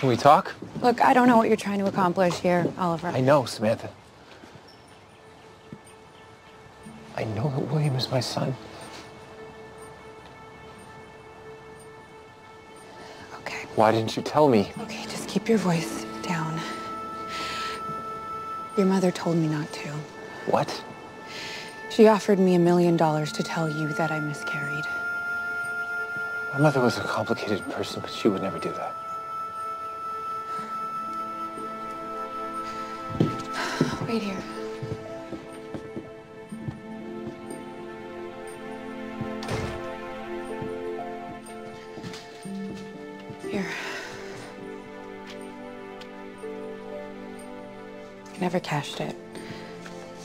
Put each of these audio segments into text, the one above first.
Can we talk? Look, I don't know what you're trying to accomplish here, Oliver. I know, Samantha. I know that William is my son. Okay. Why didn't you tell me? Okay, just keep your voice down. Your mother told me not to. What? She offered me a million dollars to tell you that I miscarried. My mother was a complicated person, but she would never do that. Wait here. Here. I never cashed it.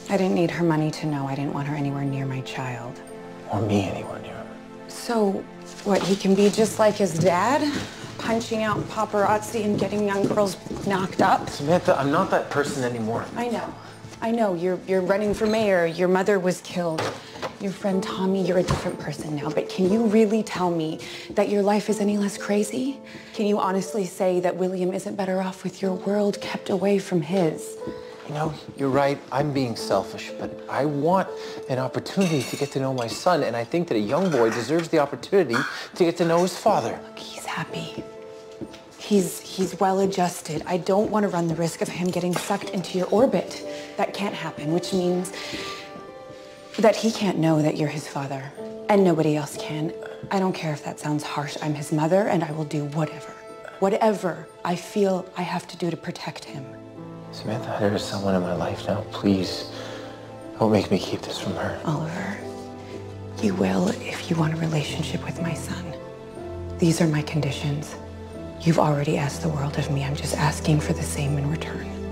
I didn't need her money to know I didn't want her anywhere near my child. Or me anywhere near her. So, what, he can be just like his dad? Punching out paparazzi and getting young girls knocked up? Samantha, I'm not that person anymore. I know. I know. You're, you're running for mayor. Your mother was killed. Your friend Tommy, you're a different person now. But can you really tell me that your life is any less crazy? Can you honestly say that William isn't better off with your world kept away from his? You know, you're right. I'm being selfish, but I want an opportunity to get to know my son, and I think that a young boy deserves the opportunity to get to know his father. Look, he's happy. He's, he's well adjusted. I don't want to run the risk of him getting sucked into your orbit. That can't happen, which means that he can't know that you're his father, and nobody else can. I don't care if that sounds harsh. I'm his mother, and I will do whatever, whatever I feel I have to do to protect him. Samantha, there is someone in my life now. Please, don't make me keep this from her. Oliver, you will if you want a relationship with my son. These are my conditions. You've already asked the world of me. I'm just asking for the same in return.